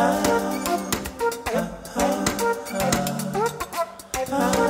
Ah, ah, ah, ah.